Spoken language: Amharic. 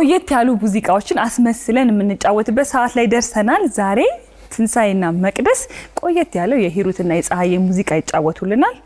ቆየት ያሉ ሙዚቃዎችን አስመስለን የምንጫወትበት ሰዓት ላይ ደርሰናል። ዛሬ ትንሣኤና መቅደስ ቆየት ያለው የሂሩትና የፀሐይ ሙዚቃ ይጫወቱልናል።